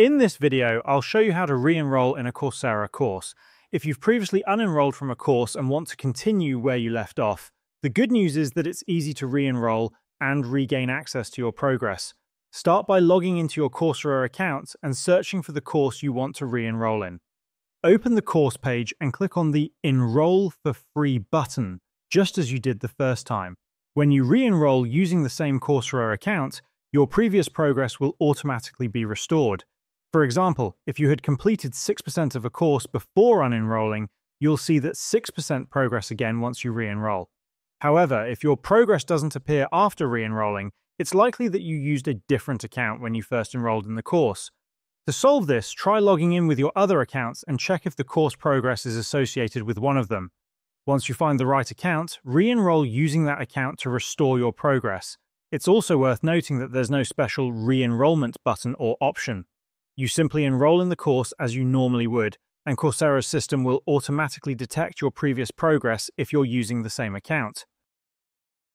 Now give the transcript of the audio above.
In this video, I'll show you how to re-enroll in a Coursera course. If you've previously unenrolled from a course and want to continue where you left off, the good news is that it's easy to re-enroll and regain access to your progress. Start by logging into your Coursera account and searching for the course you want to re-enroll in. Open the course page and click on the Enroll for Free button, just as you did the first time. When you re-enroll using the same Coursera account, your previous progress will automatically be restored. For example, if you had completed 6% of a course before unenrolling, you'll see that 6% progress again once you re-enroll. However, if your progress doesn't appear after re-enrolling, it's likely that you used a different account when you first enrolled in the course. To solve this, try logging in with your other accounts and check if the course progress is associated with one of them. Once you find the right account, re-enroll using that account to restore your progress. It's also worth noting that there's no special re-enrollment button or option. You simply enroll in the course as you normally would, and Coursera's system will automatically detect your previous progress if you're using the same account.